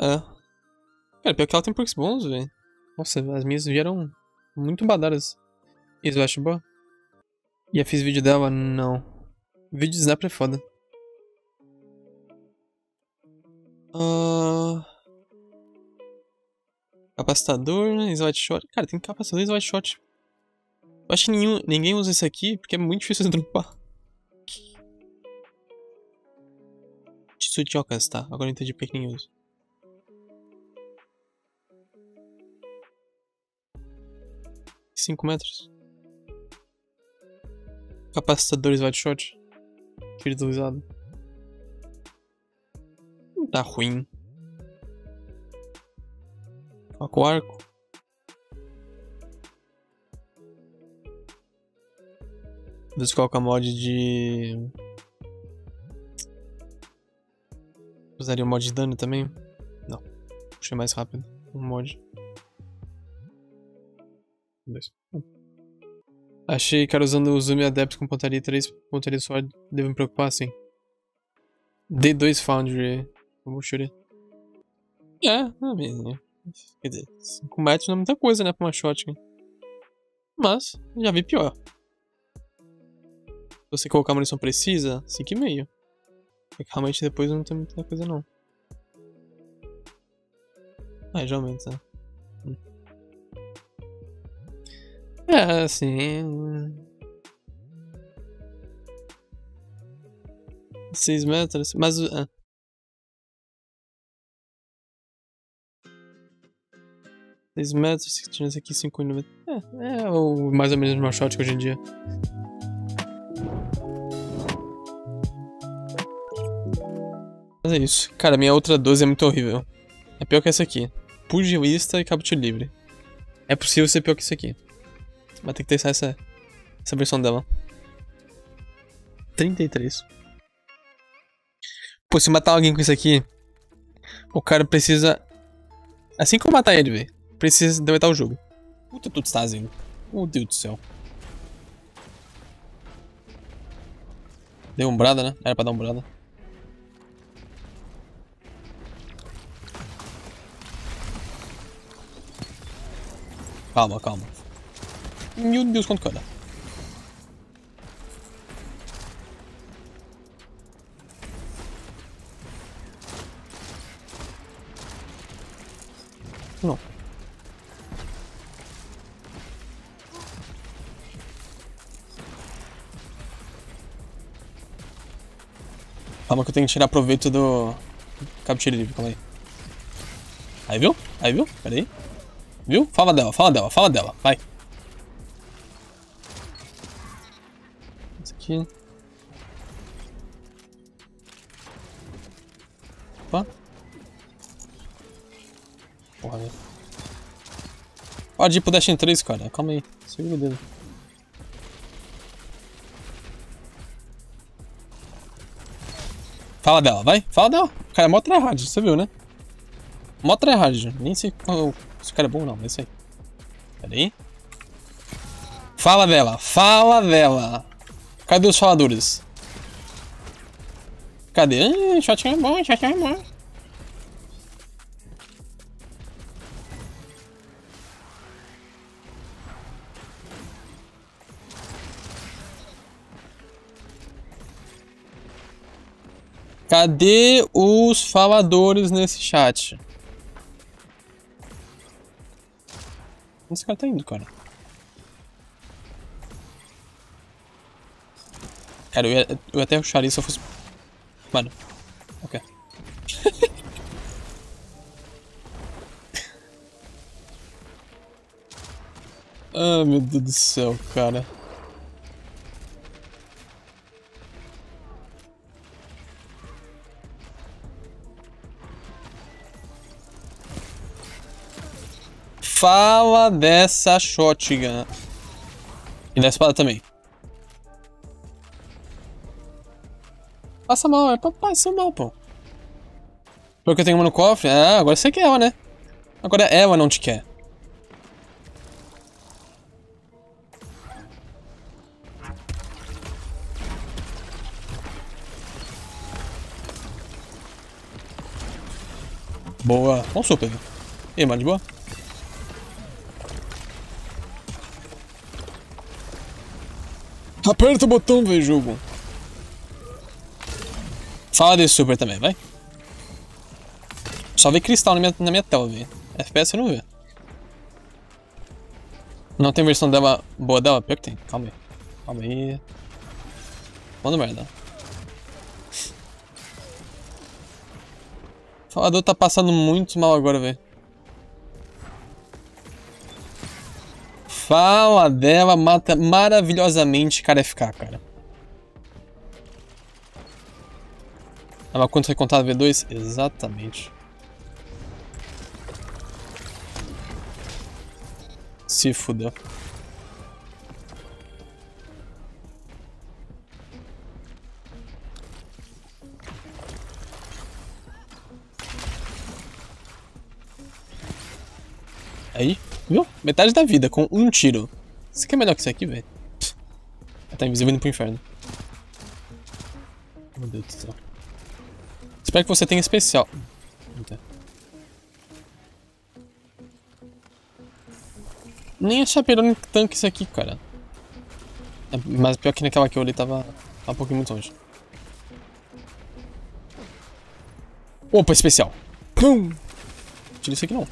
É. Cara, pior que ela tem perks bons, velho. Nossa, as minhas vieram muito badadas. Isso eu acho boa. E eu fiz vídeo dela? Não. Vídeo de Snap é foda. Uh... Capacitador, slide shot. Cara, tem capacitador e slide shot. Eu acho que nenhum, ninguém usa esse aqui porque é muito difícil de dropar. Alcance, tá? Agora eu entendi porque que ninguém usa. Cinco metros. Capacitadores white shot. Virtualizado. Não tá ruim. Coloca o arco. Vamos colocar mod de. Usaria o mod de dano também? Não. Puxei mais rápido. Um mod. Dois. Achei que era usando o zoom adepto com pontaria 3, pontaria sword. Devo me preocupar, sim. D2 Foundry. Vamos chorar. É, não é mesmo. Quer dizer, 5 metros não é muita coisa, né, pra uma shotgun. Mas, já vi pior. Se você colocar munição precisa, 5,5. É que realmente depois não tem muita coisa não. Ah, já aumenta, né? É, assim... 6 metros, mas... Ah. Seis metros, tinha esse aqui 5,90. É, é o mais ou menos o shot hoje em dia. Mas é isso. Cara, minha outra 12 é muito horrível. É pior que essa aqui. Pugilista e caput livre. É possível ser pior que isso aqui. Mas tem que testar essa, essa versão dela. 33. Pô, se matar alguém com isso aqui, o cara precisa. Assim como matar ele, velho, precisa deletar o jogo. Puta, tudo está fazendo. Meu Deus do céu. Deu umbrada, né? Era pra dar umbrada. Calma, calma. Meu Deus, quanto cada. Não. Calma que eu tenho que tirar proveito do cabo livre, calma aí. Aí viu? Aí viu? Pera aí. Viu? Fala dela, fala dela, fala dela. Vai. Aqui. Opa. Porra, velho. Pode ir pro Dash 3, cara. Calma aí. Segura o dedo. Fala dela, vai. Fala dela. Cara, é mó tryhard, você viu, né? Mó tryhard. Nem sei qual esse cara é bom não, é isso aí. Pera aí. Fala dela, fala dela. Cadê os faladores? Cadê? Ah, shotgun é bom, shotgun é bom. Cadê os faladores nesse chat? Onde esse cara tá indo, cara? Cara, eu ia, eu até ruxar isso se eu fosse... Mano. Ok. ah, meu Deus do céu, cara. fala dessa shotgun. E da espada também. Passa mal, é pra passar mal, pô. Porque eu tenho uma no cofre? Ah, agora você quer ela, né? Agora ela não te quer. Boa. Bom super. E mano, de boa? Aperta o botão, velho, jogo. Fala desse super também, vai. Só vê cristal na minha, na minha tela, velho. FPS você não vê. Não tem versão dela boa dela? Pior que tem. Calma aí. Calma aí. Manda merda. O falador tá passando muito mal agora, velho. Fala dela mata maravilhosamente cara FK, cara. Ela quanto foi contado V2? Exatamente. Se fudeu. Aí, viu? Metade da vida com um tiro. Isso aqui é melhor que isso aqui, velho. Tá invisível indo pro inferno. Meu Deus do céu. Espero que você tenha especial. Nem é chapeirão tanque isso aqui, cara. É, mas pior que naquela que eu olhei tava, tava um pouquinho muito longe. Opa, especial. Pum! Tira isso aqui não.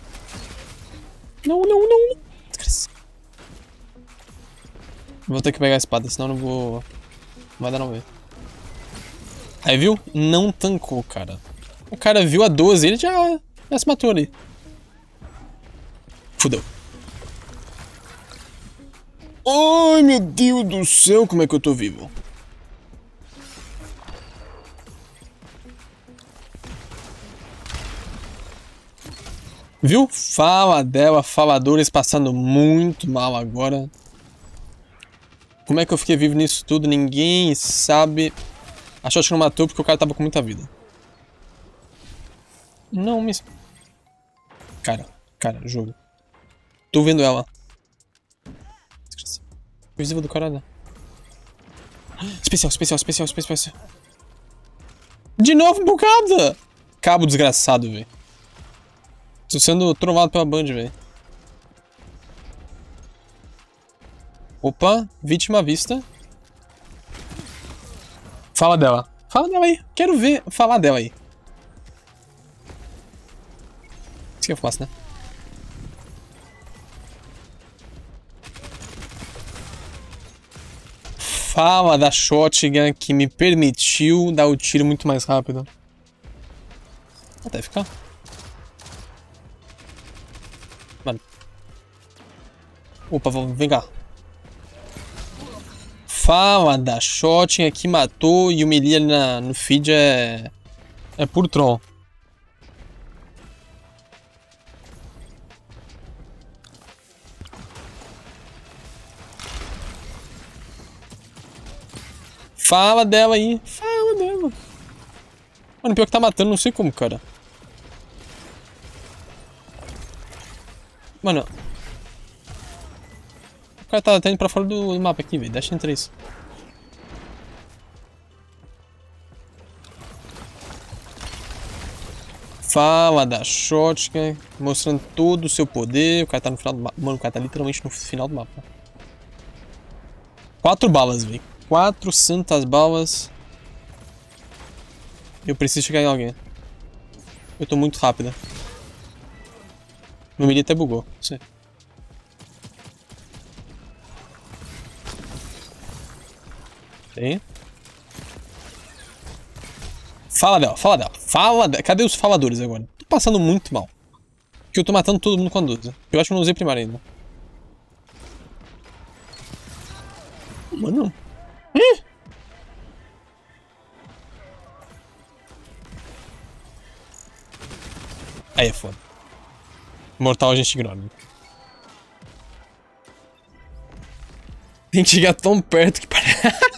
Não, não, não. Desgraça. Vou ter que pegar a espada, senão não vou... Não vai dar não ver. Aí, viu? Não tancou, cara. O cara viu a 12, ele já, já se matou ali. Fudeu. Ai, meu Deus do céu, como é que eu tô vivo? Viu? Fala dela, faladores passando muito mal agora. Como é que eu fiquei vivo nisso tudo? Ninguém sabe. A shot não matou porque o cara tava com muita vida. Não me... Cara, cara, jogo. Tô vendo ela. Invisível do caralho. Especial, especial, especial, especial. De novo, bocada! Cabo desgraçado, velho. Tô sendo trovado pela Band, velho. Opa, vítima à vista. Fala dela. Fala dela aí. Quero ver falar dela aí. Isso que eu faço, né? fala da shotgun que me permitiu dar o tiro muito mais rápido. Até ficar. Mano. Opa, vem cá. Fala da shotgun que matou e o ali na, no feed é... É por troll. Fala dela aí. Fala dela. Mano, pior que tá matando, não sei como, cara. Mano. O cara tá, indo pra fora do mapa aqui, velho. Dash em 3. Fala da shotgun, mostrando todo o seu poder. O cara tá no final do mapa. Mano, o cara tá literalmente no final do mapa. Quatro balas, velho. Quatro santas balas. Eu preciso chegar em alguém. Eu tô muito rápida. Meu melee até bugou. Sei. Tem. Fala dela, fala dela. Fala dela. Cadê os faladores agora? Tô passando muito mal. Porque eu tô matando todo mundo com a 12. Eu acho que não usei primário ainda. Mano. Ih! Aí é foda. Mortal a gente ignora. Tem que chegar tão perto que parece.